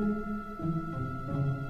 Música